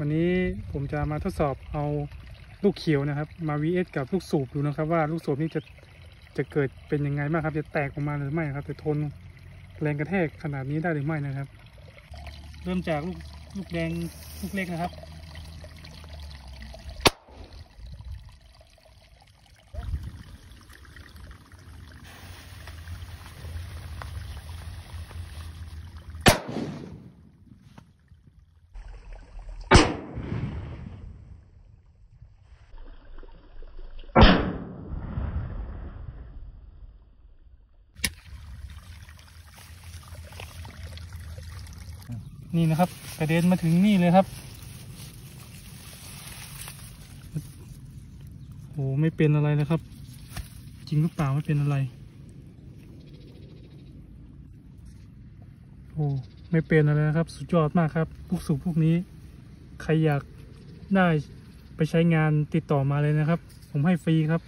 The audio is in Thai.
วันนี้ผมจะมาทดสอบเอาลูกเขียวนะครับ มา vs กับลูกสูบดูนะครับ ว่าลูกสูบนี่จะจะเกิดเป็นยังไงบ้างครับ จะแตกออกมาหรือไม่ครับจะทนแรงกระแทกขนาดนี้ได้หรือไม่นะครับ เริ่มจากลูกลูกแดงลูกเล็กนะครับ นี่นะครับ กระเด็นมาถึงนี่เลยครับโอ้ไม่เป็นอะไรนะครับ จริงหรือเปล่าไม่เป็นอะไรโอ้ไม่เป็นอะไรนะครับ สุดยอดมากครับลูกสูบพวกนี้ ใครอยากได้ไปใช้งานติดต่อมาเลยนะครับ ผมให้ฟรีครับ